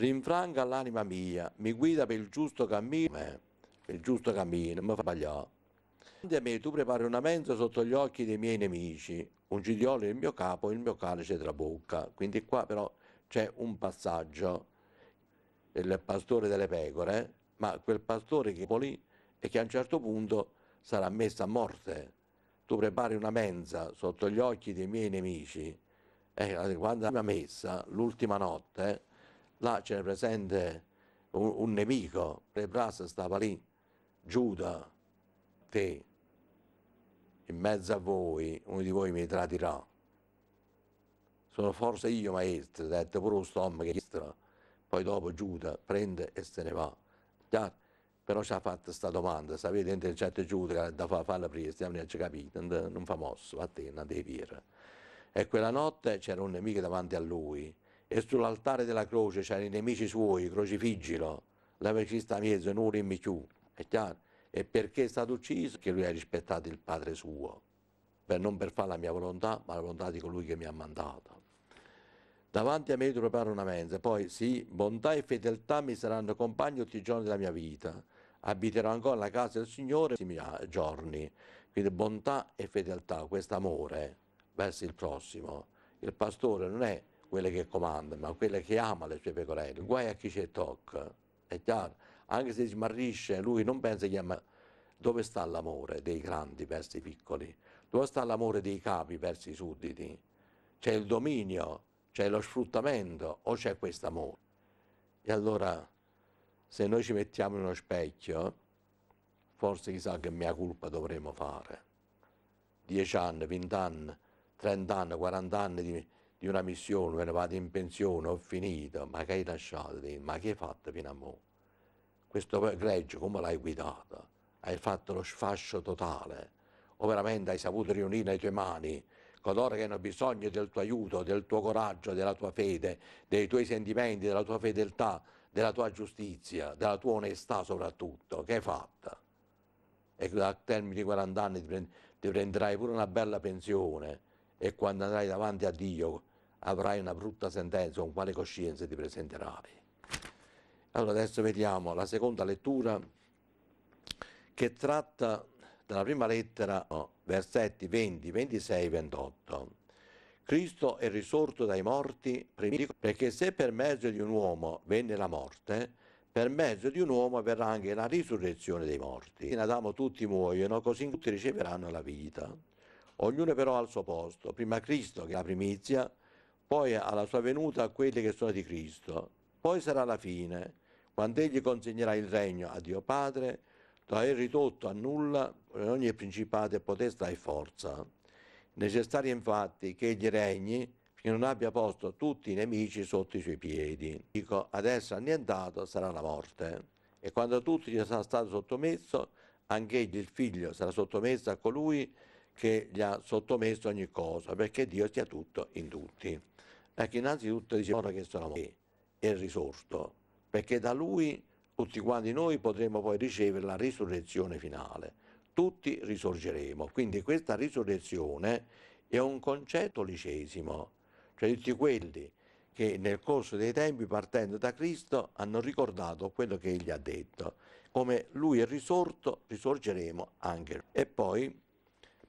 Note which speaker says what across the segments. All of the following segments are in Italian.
Speaker 1: rinfranca l'anima mia, mi guida per il giusto cammino, eh, per il giusto cammino, mi fa sbagliare. A me tu prepari una mensa sotto gli occhi dei miei nemici, un cidiolo nel mio capo e il mio calice tra bocca. Quindi qua però c'è un passaggio del pastore delle pecore, ma quel pastore che è lì e che a un certo punto sarà messo a morte. Tu prepari una mensa sotto gli occhi dei miei nemici, e quando la messa, l'ultima notte, là c'è presente un, un nemico, Prebras stava lì, Giuda, te, in mezzo a voi, uno di voi mi tradirà. Sono forse io maestro, detto pure lo stomaco, poi dopo Giuda prende e se ne va. Chiaro? Però ci ha fatto questa domanda, sapete, dentro certo Giuda da fare la priesta, non ci capito, non fa mosso, a te, non devi dire. E quella notte c'era un nemico davanti a lui e sull'altare della croce c'erano i nemici suoi, crocifiggilo, l'aveva Cristo a mezzo, non in più, è chiaro? E perché è stato ucciso? Che lui ha rispettato il Padre suo, per non per fare la mia volontà, ma la volontà di colui che mi ha mandato. Davanti a me tu preparo una mensa, poi sì, bontà e fedeltà mi saranno compagni tutti i giorni della mia vita. Abiterò ancora la casa del Signore giorni. Quindi bontà e fedeltà, questo amore verso il prossimo. Il pastore non è quello che comanda, ma quello che ama le sue pecorelle. Guai a chi ci tocca, è chiaro? Anche se smarrisce, lui non pensa che ama... Dove sta l'amore dei grandi verso i piccoli? Dove sta l'amore dei capi verso i sudditi? C'è il dominio, c'è lo sfruttamento o c'è questo amore? E allora, se noi ci mettiamo in uno specchio, forse chissà che mia colpa dovremo fare. Dieci anni, vent'anni, trent'anni, quarant'anni di, di, una missione, me ne vado in pensione, ho finito, ma che hai lasciato? Ma che hai fatto fino a mo'? Questo greggio come l'hai guidato? Hai fatto lo sfascio totale? O veramente hai saputo riunire le tue mani coloro che hanno bisogno del tuo aiuto, del tuo coraggio, della tua fede, dei tuoi sentimenti, della tua fedeltà, della tua giustizia, della tua onestà soprattutto, che hai fatto? E a termine di 40 anni ti prenderai pure una bella pensione e quando andrai davanti a Dio avrai una brutta sentenza con quale coscienza ti presenterai. Allora adesso vediamo la seconda lettura che tratta dalla prima lettera, versetti 20, 26, 28. Cristo è risorto dai morti perché se per mezzo di un uomo venne la morte, per mezzo di un uomo verrà anche la risurrezione dei morti. In Adamo tutti muoiono, così tutti riceveranno la vita. Ognuno però al suo posto, prima Cristo che la primizia, poi alla sua venuta quelli che sono di Cristo. Poi sarà la fine, quando egli consegnerà il regno a Dio Padre, da aver ridotto a nulla ogni principato e potestà e forza. Necessario infatti che egli regni finché non abbia posto tutti i nemici sotto i suoi piedi. Dico, adesso annientato sarà la morte. E quando tutti gli sarà stato sottomesso, anche egli, il figlio, sarà sottomesso a colui che gli ha sottomesso ogni cosa, perché Dio sia tutto in tutti. Ecco, innanzitutto dice ora che sono è risorto, perché da lui tutti quanti noi potremo poi ricevere la risurrezione finale. Tutti risorgeremo. Quindi questa risurrezione è un concetto licesimo, cioè tutti quelli che nel corso dei tempi, partendo da Cristo, hanno ricordato quello che egli ha detto. Come lui è risorto, risorgeremo anche. E poi,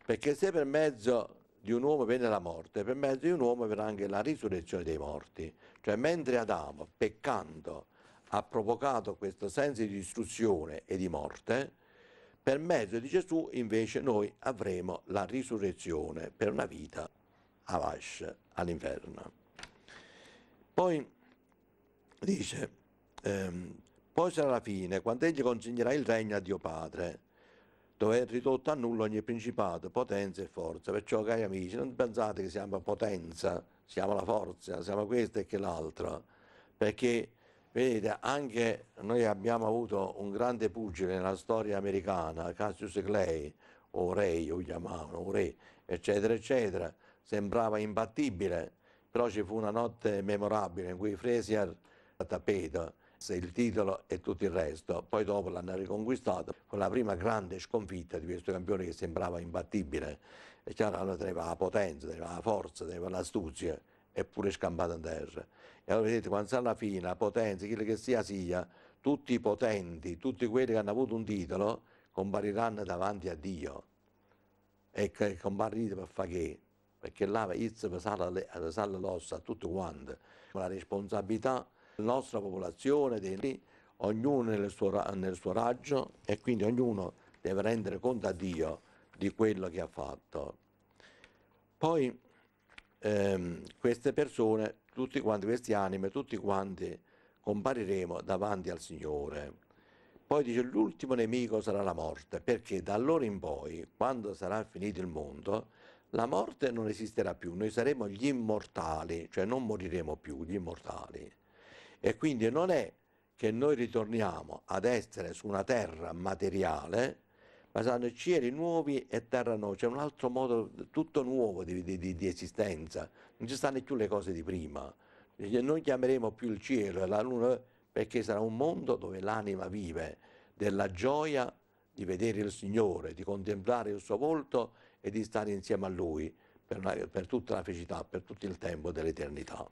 Speaker 1: perché se per mezzo di un uomo viene la morte, per mezzo di un uomo verrà anche la risurrezione dei morti. Cioè mentre Adamo, peccando, ha provocato questo senso di distruzione e di morte, per mezzo di Gesù invece noi avremo la risurrezione per una vita a Vash, all'inferno. Poi dice, ehm, poi sarà la fine, quando egli consegnerà il regno a Dio Padre, dove è ridotto a nulla ogni principato, potenza e forza. Perciò, cari amici, non pensate che siamo potenza, siamo la forza, siamo questo e che l'altro, perché Vedete, anche noi abbiamo avuto un grande pugile nella storia americana, Cassius Clay, o Ray, lo chiamavano, o Re, eccetera, eccetera, sembrava imbattibile, però ci fu una notte memorabile in cui Frazier a tappeto, il titolo e tutto il resto, poi dopo l'hanno riconquistato con la prima grande sconfitta di questo campione che sembrava imbattibile, e chiaro, teneva la potenza, teneva la forza, teneva l'astuzia, è pure scampato in terra. E allora vedete, quando alla fine la potenza, chi che sia sia, tutti i potenti, tutti quelli che hanno avuto un titolo, compariranno davanti a Dio. E comparite per fare che? Perché là Izzo sale l'ossa a tutti quanti. La responsabilità nostra popolazione, dei, ognuno nel suo, nel suo raggio, e quindi ognuno deve rendere conto a Dio di quello che ha fatto. Poi ehm, queste persone, tutti quanti questi anime, tutti quanti compariremo davanti al Signore. Poi dice l'ultimo nemico sarà la morte, perché da allora in poi, quando sarà finito il mondo, la morte non esisterà più, noi saremo gli immortali, cioè non moriremo più, gli immortali. E quindi non è che noi ritorniamo ad essere su una terra materiale, ma saranno cieli nuovi e terra nuova, c'è un altro modo tutto nuovo di, di, di esistenza, non ci stanno più le cose di prima. Non chiameremo più il cielo e la luna perché sarà un mondo dove l'anima vive della gioia di vedere il Signore, di contemplare il suo volto e di stare insieme a Lui per, una, per tutta la felicità, per tutto il tempo dell'eternità.